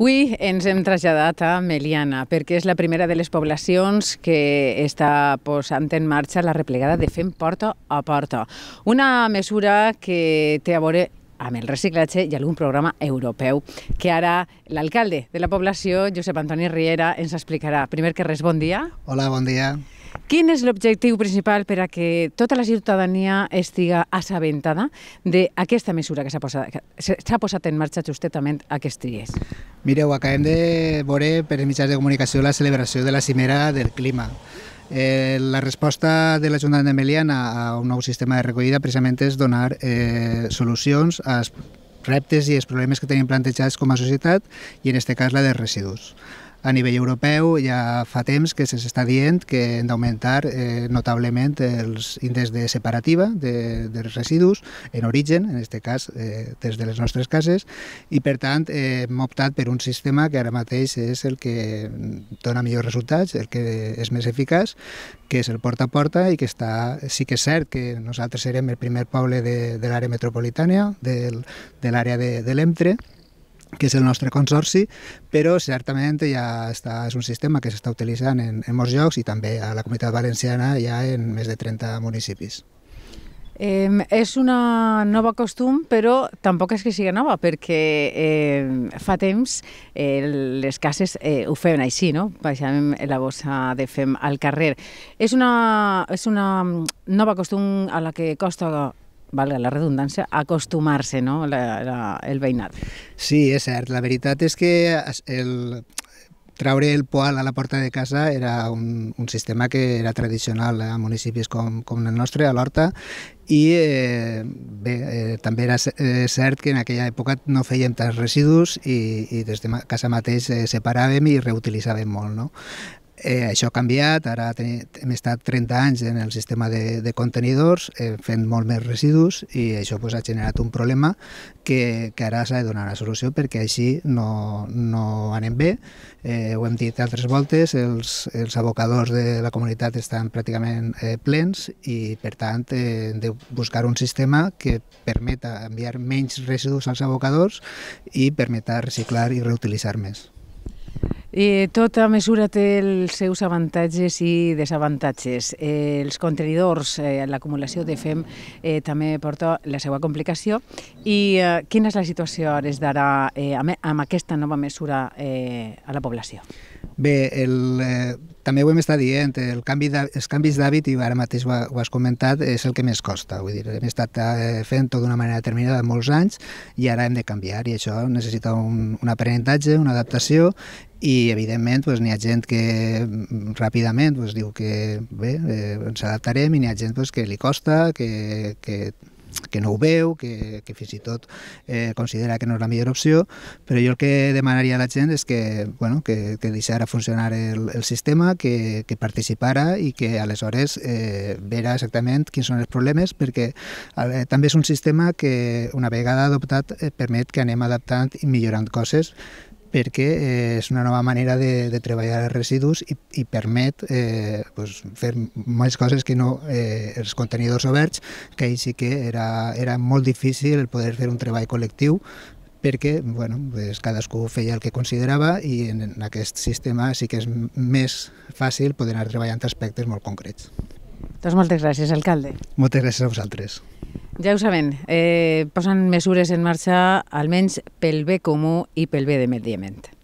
Avui ens hem traslladat a Meliana perquè és la primera de les poblacions que està posant en marxa la replegada de Fem Porta a Porta. Una mesura que té a veure amb el reciclatge i algun programa europeu que ara l'alcalde de la població, Josep Antoni Riera, ens explicarà. Primer que res, bon dia. Hola, bon dia. Quin és l'objectiu principal per a que tota la ciutadania estiga assabentada d'aquesta mesura que s'ha posat, posat en marxa justament aquests dies? Mireu, acabem de veure per mitjans de comunicació la celebració de la cimera del clima. Eh, la resposta de l'Ajuntament de Meliana a un nou sistema de recollida precisament és donar eh, solucions als reptes i els problemes que tenim plantejats com a societat i en aquest cas la de residus a nivell europeu ja fa temps que s'està dient que hem d'augmentar eh, notablement els índexs de separativa de, dels residus en origen, en aquest cas eh, des de les nostres cases, i per tant eh, hem optat per un sistema que ara mateix és el que dona millors resultats, el que és més eficaç, que és el porta a porta i que està, sí que és cert que nosaltres serem el primer poble de, de l'àrea metropolitana, del, de l'àrea de, de l'Emtre, que és el nostre consorci, però certament ja està, és un sistema que s'està utilitzant en, en molts llocs i també a la comunitat valenciana ja en més de 30 municipis. Eh, és una nova costum, però tampoc és que sigui nova, perquè eh, fa temps eh, les cases eh, ho feien així, no? Baixàvem la bossa de fem al carrer. És una, és una nova costum a la que costa valga la redundància, acostumar-se no? la, la, el veïnat. Sí, és cert. La veritat és que el, traure el poal a la porta de casa era un, un sistema que era tradicional a municipis com, com el nostre, a l'Horta, i eh, bé, eh, també era eh, cert que en aquella època no fèiem tants residus i, i des de casa mateix eh, separàvem i reutilitzàvem molt. No? Eh, això ha canviat, ara hem estat 30 anys en el sistema de, de contenidors eh, fent molt més residus i això pues, ha generat un problema que, que ara s'ha de donar una solució perquè així no, no anem bé. Eh, ho hem dit altres voltes, els, els abocadors de la comunitat estan pràcticament eh, plens i per tant eh, hem de buscar un sistema que permeta enviar menys residus als abocadors i permeta reciclar i reutilitzar més. I tota mesura té els seus avantatges i desavantatges. Eh, els contenidors, eh, l'acumulació de FEM eh, també porta la seva complicació. I eh, quina és la situació ara d'ara eh, amb, amb aquesta nova mesura eh, a la població? Bé, el, eh, també ho hem estat dient, el canvi de, els canvis d'hàbit, i ara mateix ho, ho has comentat, és el que més costa. Vull dir, hem estat eh, fent-ho d'una manera determinada molts anys i ara hem de canviar i això necessita un, un aprenentatge, una adaptació i evidentment pues, n'hi ha gent que mm, ràpidament pues, diu que bé, eh, ens adaptarem i n'hi ha gent pues, que li costa, que, que que no ho veu, que, que fins i tot eh, considera que no és la millor opció, però jo el que demanaria a la gent és que, bueno, que, que deixara funcionar el, el sistema, que, que participara i que aleshores eh, vera exactament quins són els problemes, perquè eh, també és un sistema que una vegada adoptat eh, permet que anem adaptant i millorant coses perquè eh, és una nova manera de, de treballar els residus i, i permet eh, pues, fer més coses que no eh, els contenidors oberts, que ahir sí que era, era molt difícil poder fer un treball col·lectiu perquè bueno, pues, cadascú feia el que considerava i en, en aquest sistema sí que és més fàcil poder anar treballant aspectes molt concrets. Doncs moltes gràcies, alcalde. Moltes gràcies a vosaltres. Ja ho saben, eh, posen mesures en marxa almenys pel bé comú i pel bé de mediament.